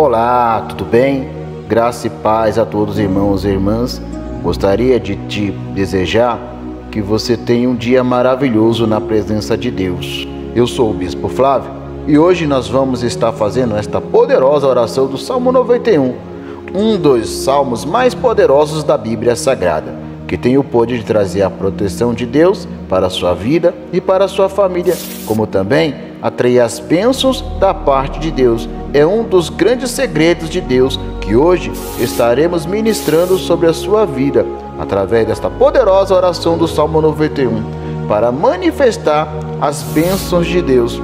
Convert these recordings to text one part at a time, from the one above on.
Olá, tudo bem? Graça e paz a todos irmãos e irmãs. Gostaria de te desejar que você tenha um dia maravilhoso na presença de Deus. Eu sou o Bispo Flávio e hoje nós vamos estar fazendo esta poderosa oração do Salmo 91, um dos salmos mais poderosos da Bíblia Sagrada, que tem o poder de trazer a proteção de Deus para a sua vida e para a sua família, como também atrair as bênçãos da parte de Deus. É um dos grandes segredos de Deus que hoje estaremos ministrando sobre a sua vida através desta poderosa oração do Salmo 91 para manifestar as bênçãos de Deus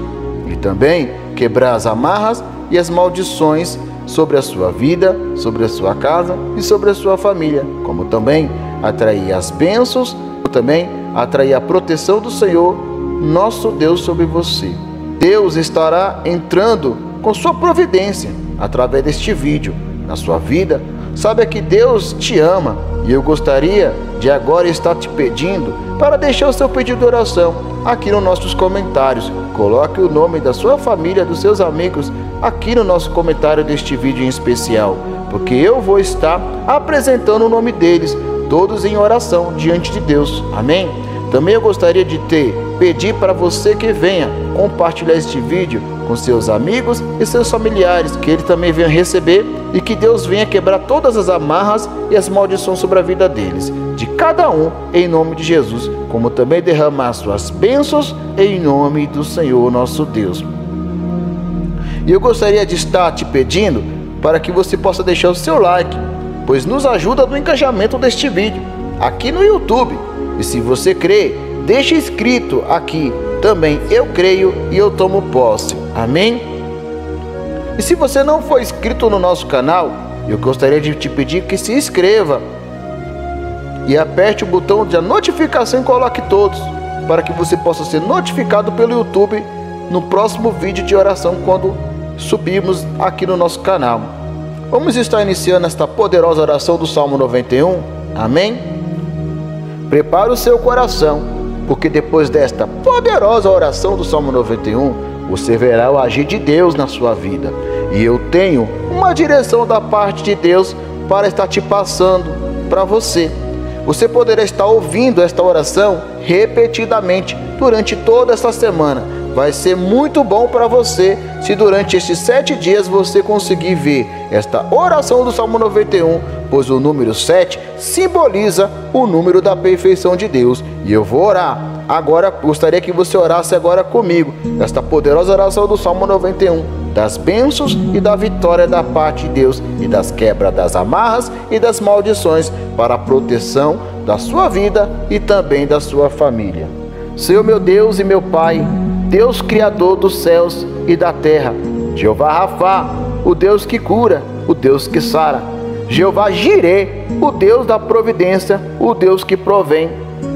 e também quebrar as amarras e as maldições sobre a sua vida, sobre a sua casa e sobre a sua família, como também atrair as bênçãos, também atrair a proteção do Senhor, nosso Deus, sobre você. Deus estará entrando com sua providência através deste vídeo na sua vida. Saiba que Deus te ama e eu gostaria de agora estar te pedindo para deixar o seu pedido de oração aqui nos nossos comentários. Coloque o nome da sua família, dos seus amigos aqui no nosso comentário deste vídeo em especial, porque eu vou estar apresentando o nome deles, todos em oração diante de Deus. Amém? Também eu gostaria de ter pedir para você que venha compartilhar este vídeo com seus amigos e seus familiares, que ele também venha receber e que Deus venha quebrar todas as amarras e as maldições sobre a vida deles, de cada um, em nome de Jesus, como também derramar suas bênçãos em nome do Senhor nosso Deus. E eu gostaria de estar te pedindo para que você possa deixar o seu like, pois nos ajuda no engajamento deste vídeo aqui no YouTube. E se você crê, deixe escrito aqui também eu creio e eu tomo posse. Amém? E se você não for inscrito no nosso canal, eu gostaria de te pedir que se inscreva e aperte o botão de notificação e coloque todos, para que você possa ser notificado pelo YouTube no próximo vídeo de oração quando subirmos aqui no nosso canal. Vamos estar iniciando esta poderosa oração do Salmo 91. Amém? Prepare o seu coração, porque depois desta poderosa oração do Salmo 91, você verá o agir de Deus na sua vida. E eu tenho uma direção da parte de Deus para estar te passando para você. Você poderá estar ouvindo esta oração repetidamente durante toda esta semana. Vai ser muito bom para você se durante estes sete dias você conseguir ver esta oração do Salmo 91, pois o número 7 simboliza o número da perfeição de Deus. E eu vou orar Agora gostaria que você orasse agora comigo esta poderosa oração do Salmo 91, das bênçãos e da vitória da parte de Deus e das quebras das amarras e das maldições para a proteção da sua vida e também da sua família. Senhor meu Deus e meu Pai, Deus criador dos céus e da terra, Jeová Rafá, o Deus que cura, o Deus que sara, Jeová Jirê, o Deus da providência, o Deus que provém,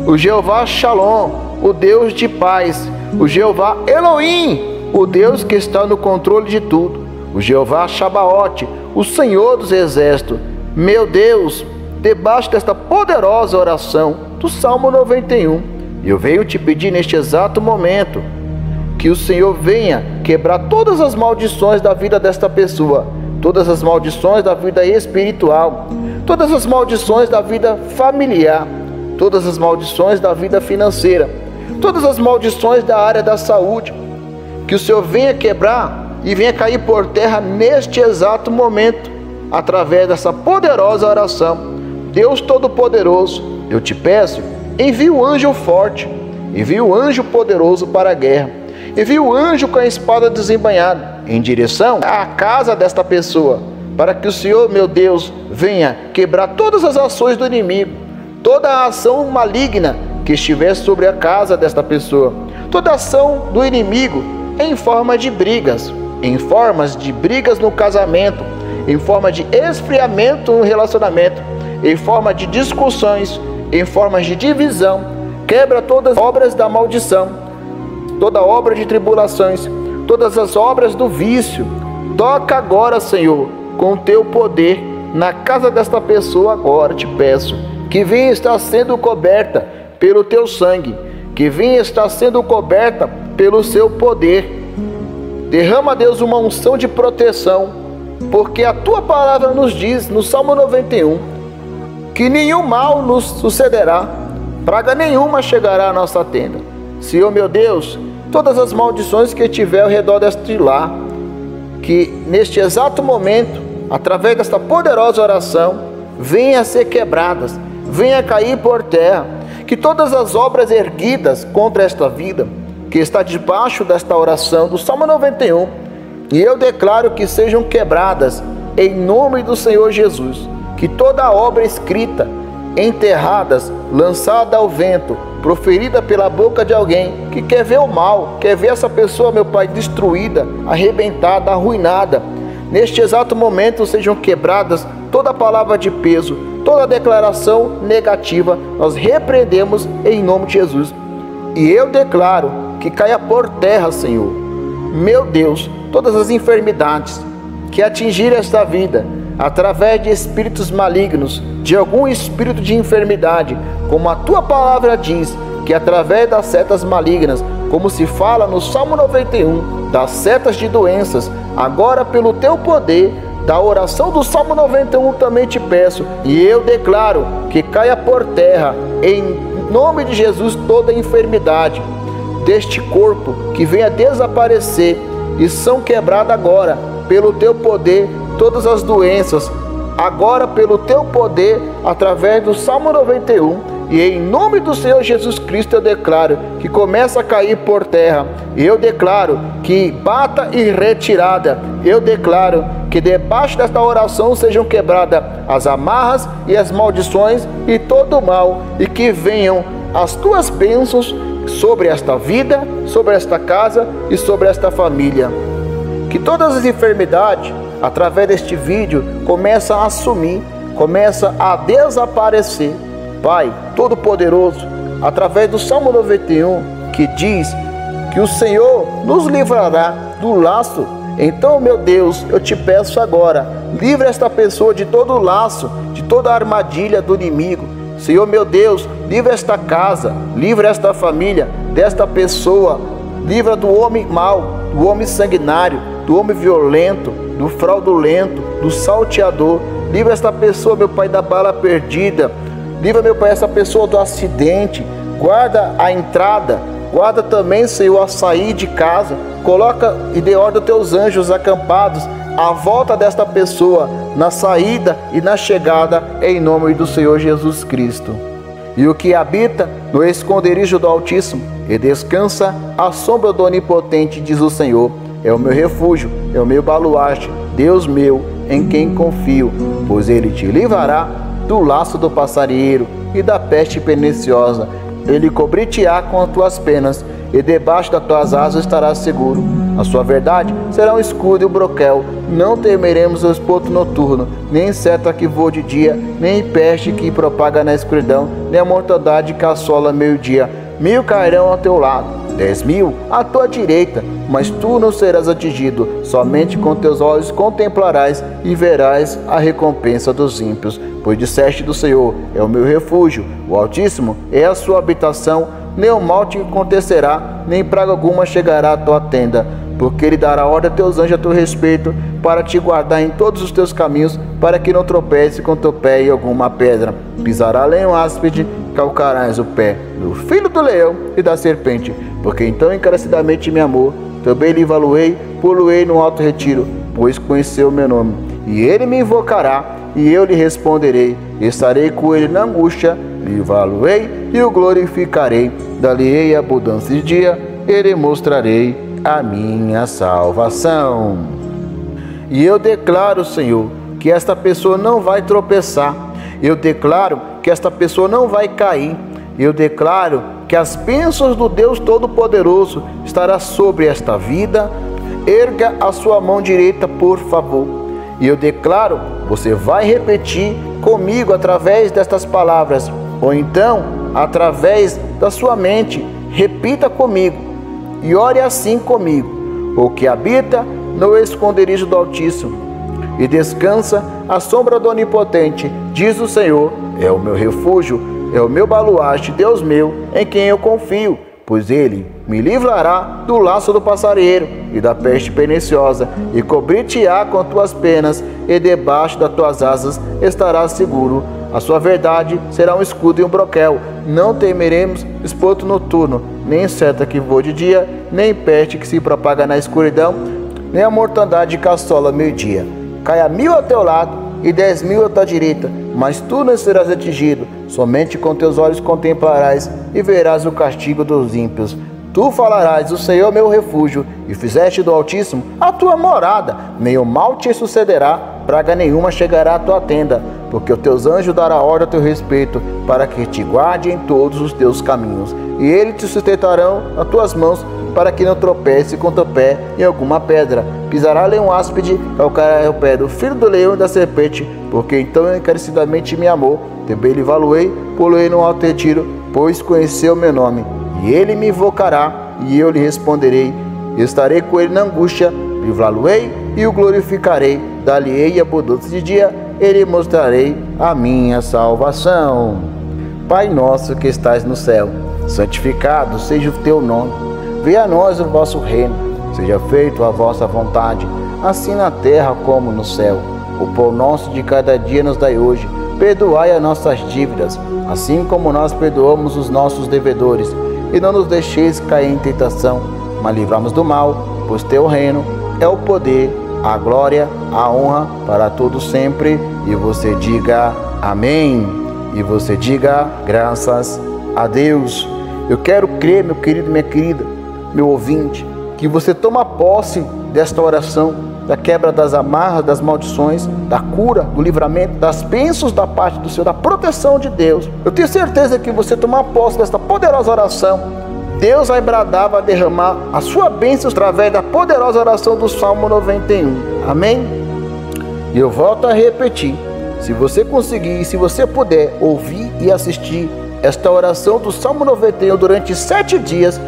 o Jeová Shalom, o Deus de paz, o Jeová Elohim, o Deus que está no controle de tudo, o Jeová Shabaote, o Senhor dos exércitos. Meu Deus, debaixo desta poderosa oração do Salmo 91, eu venho te pedir neste exato momento que o Senhor venha quebrar todas as maldições da vida desta pessoa, todas as maldições da vida espiritual, todas as maldições da vida familiar todas as maldições da vida financeira, todas as maldições da área da saúde, que o Senhor venha quebrar e venha cair por terra neste exato momento, através dessa poderosa oração. Deus Todo-Poderoso, eu te peço, envie o anjo forte, envie o anjo poderoso para a guerra, envie o anjo com a espada desembanhada em direção à casa desta pessoa, para que o Senhor, meu Deus, venha quebrar todas as ações do inimigo toda a ação maligna que estiver sobre a casa desta pessoa, toda ação do inimigo em forma de brigas, em formas de brigas no casamento, em forma de esfriamento no relacionamento, em forma de discussões, em formas de divisão, quebra todas as obras da maldição, toda obra de tribulações, todas as obras do vício. Toca agora, Senhor, com o teu poder na casa desta pessoa agora, te peço que vinha estar sendo coberta pelo teu sangue, que vinha estar sendo coberta pelo seu poder. Derrama, Deus, uma unção de proteção porque a tua palavra nos diz, no Salmo 91, que nenhum mal nos sucederá, praga nenhuma chegará à nossa tenda. Senhor meu Deus, todas as maldições que tiver ao redor deste lar, que neste exato momento, através desta poderosa oração, venha a ser quebradas, venha a cair por terra, que todas as obras erguidas contra esta vida, que está debaixo desta oração do Salmo 91, e eu declaro que sejam quebradas em nome do Senhor Jesus, que toda obra escrita, enterradas, lançada ao vento, proferida pela boca de alguém que quer ver o mal, quer ver essa pessoa, meu Pai, destruída, arrebentada, arruinada. Neste exato momento sejam quebradas toda palavra de peso, toda declaração negativa, nós repreendemos em nome de Jesus. E eu declaro que caia por terra, Senhor. Meu Deus, todas as enfermidades que atingiram esta vida através de espíritos malignos, de algum espírito de enfermidade, como a tua palavra diz, que através das setas malignas, como se fala no Salmo 91, das setas de doenças, agora pelo teu poder, da oração do Salmo 91 também te peço, e eu declaro que caia por terra, em nome de Jesus, toda enfermidade deste corpo que venha desaparecer e são quebradas agora, pelo teu poder, todas as doenças, agora pelo teu poder, através do Salmo 91. E em nome do Senhor Jesus Cristo eu declaro que começa a cair por terra. Eu declaro que bata e retirada. Eu declaro que debaixo desta oração sejam quebradas as amarras e as maldições e todo o mal e que venham as tuas bênçãos sobre esta vida, sobre esta casa e sobre esta família. Que todas as enfermidades, através deste vídeo, começam a assumir, começam a desaparecer. Pai Todo-Poderoso, através do Salmo 91, que diz que o Senhor nos livrará do laço. Então, meu Deus, eu te peço agora, livre esta pessoa de todo o laço, de toda a armadilha do inimigo Senhor meu Deus, livra esta casa, livra esta família desta pessoa, livra do homem mau, do homem sanguinário, do homem violento, do fraudulento, do salteador. Livra esta pessoa, meu Pai, da bala perdida. Livra, meu Pai, essa pessoa do acidente. Guarda a entrada, guarda também, Senhor, a sair de casa. Coloca e dê ordem aos teus anjos acampados à volta desta pessoa, na saída e na chegada, em nome do Senhor Jesus Cristo. E o que habita no esconderijo do Altíssimo e descansa à sombra do Onipotente, diz o Senhor, é o meu refúgio, é o meu baluarte, Deus meu, em quem confio, pois ele te livrará do laço do passarinheiro e da peste perniciosa. Ele cobrir-te-á com as tuas penas, e debaixo das tuas asas estarás seguro. A sua verdade será um escudo e um broquel. Não temeremos o espoto noturno, nem seta que voa de dia, nem peste que propaga na escuridão, nem a mortandade que assola meio-dia. Mil cairão ao teu lado, dez mil à tua direita, mas tu não serás atingido. Somente com teus olhos contemplarás e verás a recompensa dos ímpios. Pois disseste do Senhor: é o meu refúgio, o Altíssimo é a sua habitação nenhum mal te acontecerá, nem praga alguma chegará à tua tenda, porque ele dará ordem a teus anjos a teu respeito, para te guardar em todos os teus caminhos, para que não tropece com teu pé em alguma pedra. Pisará leão áspide, calcarás o pé do filho do leão e da serpente, porque então encarecidamente me amou, também lhe valuei, poluei no alto retiro, pois conheceu o meu nome. E ele me invocará, e eu lhe responderei, estarei com ele na angústia, lhe valuei e o glorificarei. Dali a abundância de dia, ele mostrarei a minha salvação. E eu declaro, Senhor, que esta pessoa não vai tropeçar. Eu declaro que esta pessoa não vai cair. Eu declaro que as bênçãos do Deus Todo-Poderoso estará sobre esta vida. Erga a sua mão direita, por favor. E eu declaro, você vai repetir comigo através destas palavras, ou então através da sua mente. Repita comigo e ore assim comigo: O que habita no esconderijo do Altíssimo e descansa à sombra do Onipotente, diz o Senhor: É o meu refúgio, é o meu baluarte, Deus meu, em quem eu confio, pois ele me livrará do laço do passareiro e da peste perniciosa, e cobrir-te-á com tuas penas, e debaixo das tuas asas estarás seguro. A sua verdade será um escudo e um broquel. Não temeremos espoto noturno, nem seta que voa de dia, nem peste que se propaga na escuridão, nem a mortandade que assola meio-dia. Caia mil ao teu lado e dez mil à tua direita, mas tu não serás atingido. Somente com teus olhos contemplarás e verás o castigo dos ímpios. Tu falarás, o Senhor é meu refúgio, e fizeste do Altíssimo a tua morada. Nenhum mal te sucederá, praga nenhuma chegará à tua tenda, porque os teus anjos dará ordem a teu respeito, para que te guarde em todos os teus caminhos. E eles te sustentarão as tuas mãos, para que não tropece com teu pé em alguma pedra. Pisará leão áspide, calcará o pé do filho do leão e da serpente, porque então encarecidamente me amou. Também lhe valuei, pulei no alto retiro, pois conheceu meu nome. E ele me invocará, e eu lhe responderei. Estarei com ele na angústia, livrá-lo-ei e o glorificarei. Dali-ei abundância de dia, ele mostrarei a minha salvação. Pai nosso que estás no céu, santificado seja o teu nome. Venha a nós o vosso reino, seja feita a vossa vontade, assim na terra como no céu. O pão nosso de cada dia nos dai hoje. Perdoai as nossas dívidas, assim como nós perdoamos os nossos devedores. E não nos deixeis cair em tentação, mas livramos do mal, pois teu reino é o poder, a glória, a honra para todos sempre. E você diga amém. E você diga graças a Deus. Eu quero crer, meu querido, minha querida, meu ouvinte, que você toma posse desta oração da quebra das amarras, das maldições, da cura, do livramento, das bênçãos da parte do Senhor, da proteção de Deus. Eu tenho certeza que você tomar posse desta poderosa oração, Deus vai bradar, vai derramar a sua bênção através da poderosa oração do Salmo 91. Amém? E eu volto a repetir. Se você conseguir, se você puder ouvir e assistir esta oração do Salmo 91 durante sete dias,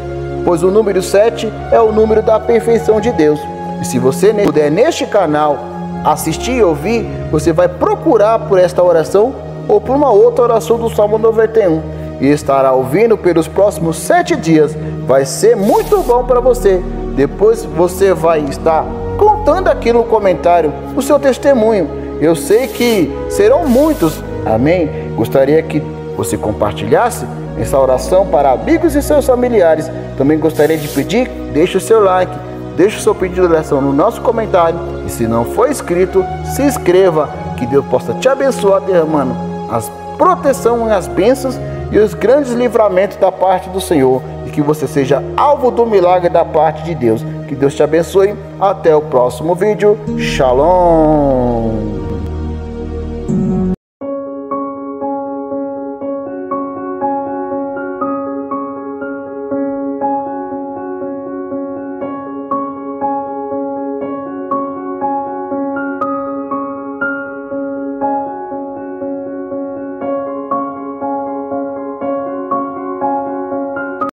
pois o número sete é o número da perfeição de Deus. E se você puder neste canal assistir e ouvir, você vai procurar por esta oração ou por uma outra oração do Salmo 91 e estará ouvindo pelos próximos sete dias. Vai ser muito bom para você. Depois você vai estar contando aqui no comentário o seu testemunho. Eu sei que serão muitos. Amém? Gostaria que você compartilhasse essa oração para amigos e seus familiares. Também gostaria de pedir, deixe o seu like Deixe o seu pedido de oração no nosso comentário. E se não for inscrito, se inscreva. Que Deus possa te abençoar, derramando as proteção e as bênçãos e os grandes livramentos da parte do Senhor. E que você seja alvo do milagre da parte de Deus. Que Deus te abençoe. Até o próximo vídeo. Shalom.